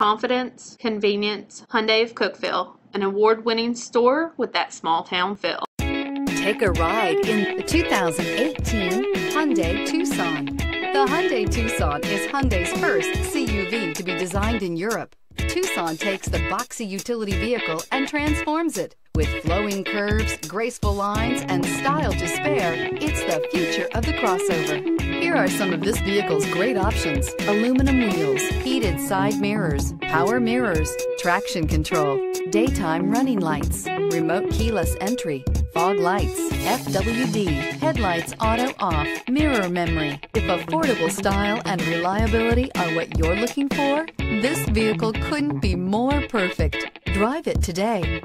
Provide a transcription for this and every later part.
Confidence, convenience, Hyundai of Cookeville, an award-winning store with that small town feel. Take a ride in the 2018 Hyundai Tucson. The Hyundai Tucson is Hyundai's first CUV to be designed in Europe. Tucson takes the boxy utility vehicle and transforms it. With flowing curves, graceful lines, and style to spare, it's the future of the crossover. Here are some of this vehicle's great options. Aluminum wheels, heated side mirrors, power mirrors, traction control, daytime running lights, remote keyless entry, fog lights, FWD, headlights auto off, mirror memory. If affordable style and reliability are what you're looking for, this vehicle couldn't be more perfect. Drive it today.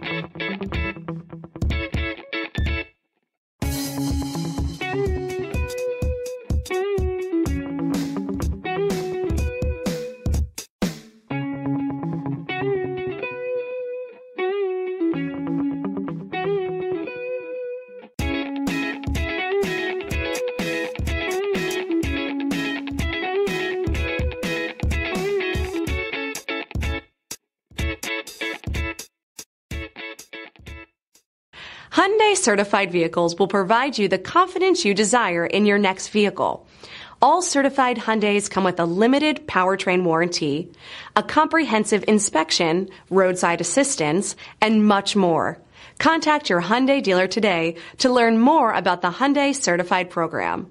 Hyundai certified vehicles will provide you the confidence you desire in your next vehicle. All certified Hyundais come with a limited powertrain warranty, a comprehensive inspection, roadside assistance, and much more. Contact your Hyundai dealer today to learn more about the Hyundai certified program.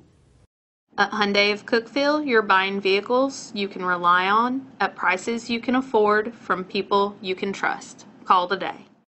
At Hyundai of Cookeville, you're buying vehicles you can rely on at prices you can afford from people you can trust. Call today.